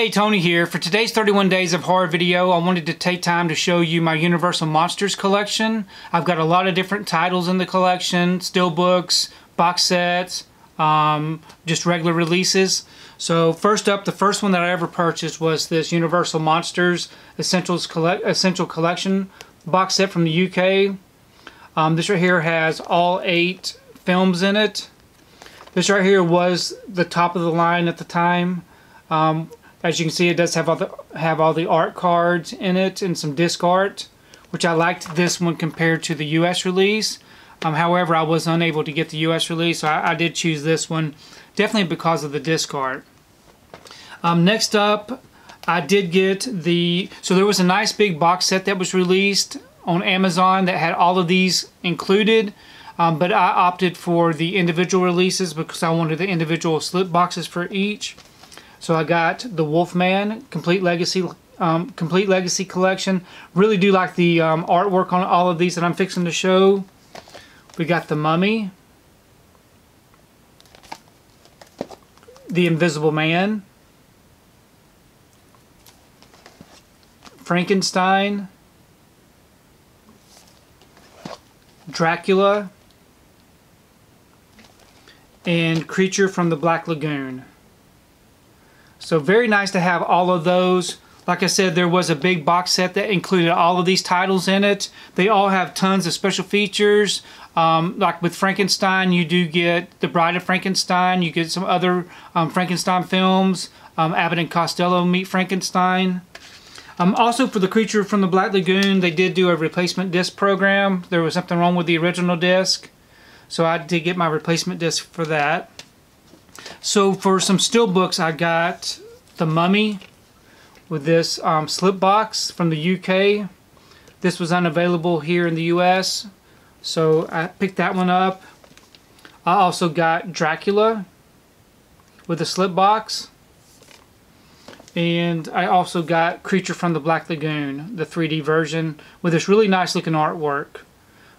Hey, Tony here. For today's 31 Days of Horror video, I wanted to take time to show you my Universal Monsters collection. I've got a lot of different titles in the collection, steelbooks, box sets, um, just regular releases. So first up, the first one that I ever purchased was this Universal Monsters Essentials Essential Collection box set from the UK. Um, this right here has all eight films in it. This right here was the top of the line at the time. Um, as you can see, it does have all the have all the art cards in it and some disc art, which I liked this one compared to the U.S. release. Um, however, I was unable to get the U.S. release, so I, I, did choose this one, definitely because of the disc art. Um, next up, I did get the so there was a nice big box set that was released on Amazon that had all of these included. Um, but I opted for the individual releases because I wanted the individual slip boxes for each. So I got the Wolfman Complete Legacy um, Complete Legacy Collection. Really do like the um, artwork on all of these that I'm fixing to show. We got the Mummy, the Invisible Man, Frankenstein, Dracula, and Creature from the Black Lagoon. So very nice to have all of those. Like I said, there was a big box set that included all of these titles in it. They all have tons of special features. Um, like with Frankenstein, you do get The Bride of Frankenstein. You get some other um, Frankenstein films. Um, Abbott and Costello meet Frankenstein. Um, also, for the Creature from the Black Lagoon, they did do a replacement disc program. There was something wrong with the original disc. So I did get my replacement disc for that. So for some steelbooks, I got The Mummy with this um, slip box from the UK. This was unavailable here in the US, so I picked that one up. I also got Dracula with a slip box. And I also got Creature from the Black Lagoon, the 3D version, with this really nice looking artwork.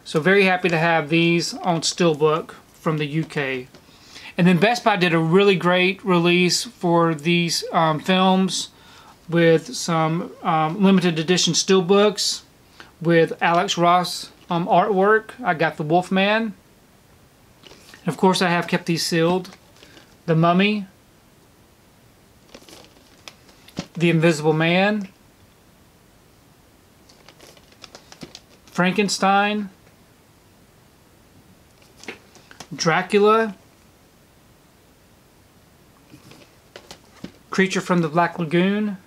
So very happy to have these on Steelbook from the UK. And then Best Buy did a really great release for these um, films with some um, limited edition steelbooks with Alex Ross um, artwork. I got The Wolfman. And of course, I have kept these sealed. The Mummy. The Invisible Man. Frankenstein. Dracula. Creature from the Black Lagoon,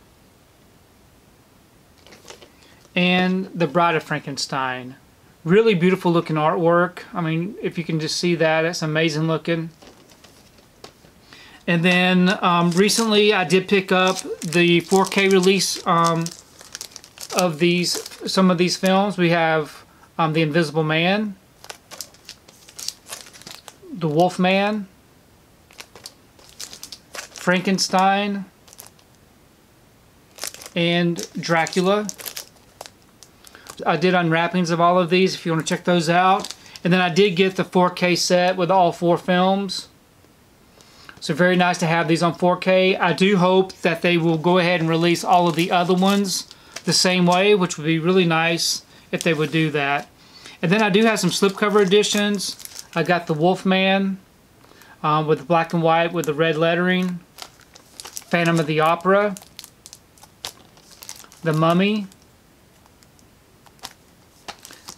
and The Bride of Frankenstein. Really beautiful looking artwork. I mean, if you can just see that, it's amazing looking. And then um, recently I did pick up the 4K release um, of these, some of these films. We have um, The Invisible Man, The Wolf Man, Frankenstein, and Dracula. I did unwrappings of all of these if you want to check those out. And then I did get the 4K set with all four films. So very nice to have these on 4K. I do hope that they will go ahead and release all of the other ones the same way, which would be really nice if they would do that. And then I do have some slipcover editions. I got the Wolfman um, with the black and white with the red lettering. Phantom of the Opera, The Mummy,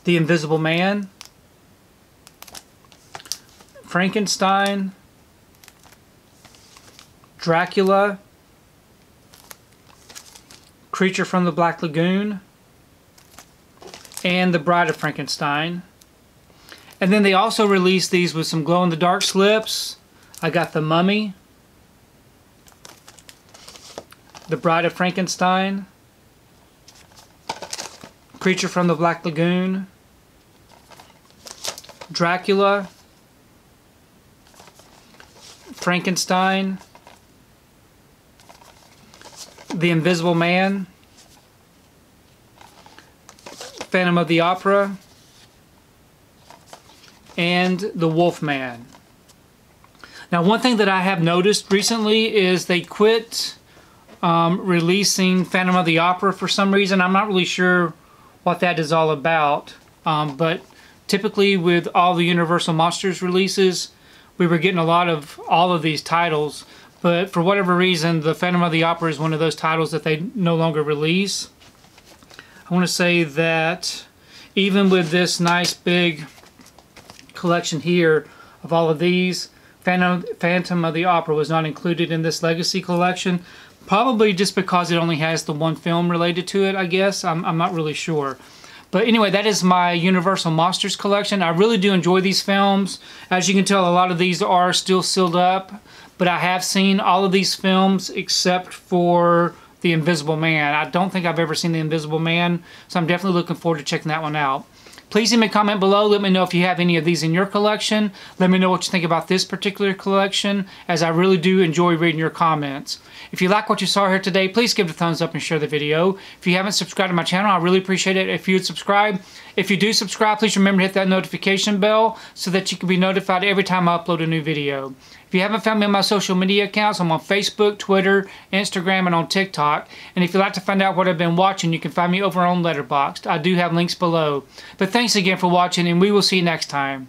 The Invisible Man, Frankenstein, Dracula, Creature from the Black Lagoon, and The Bride of Frankenstein. And then they also released these with some glow-in-the-dark slips. I got The Mummy, the Bride of Frankenstein, Creature from the Black Lagoon, Dracula, Frankenstein, The Invisible Man, Phantom of the Opera, and The Wolf Man. Now one thing that I have noticed recently is they quit um, releasing Phantom of the Opera for some reason. I'm not really sure what that is all about. Um, but typically with all the Universal Monsters releases, we were getting a lot of all of these titles. But for whatever reason, the Phantom of the Opera is one of those titles that they no longer release. I want to say that even with this nice big collection here of all of these, Phantom, Phantom of the Opera was not included in this Legacy collection. Probably just because it only has the one film related to it, I guess. I'm, I'm not really sure. But anyway, that is my Universal Monsters collection. I really do enjoy these films. As you can tell, a lot of these are still sealed up. But I have seen all of these films except for The Invisible Man. I don't think I've ever seen The Invisible Man, so I'm definitely looking forward to checking that one out. Please leave me a comment below. Let me know if you have any of these in your collection. Let me know what you think about this particular collection, as I really do enjoy reading your comments. If you like what you saw here today, please give it a thumbs up and share the video. If you haven't subscribed to my channel, I really appreciate it if you would subscribe. If you do subscribe, please remember to hit that notification bell so that you can be notified every time I upload a new video. If you haven't found me on my social media accounts, I'm on Facebook, Twitter, Instagram, and on TikTok. And if you'd like to find out what I've been watching, you can find me over on Letterboxd. I do have links below. But thanks again for watching, and we will see you next time.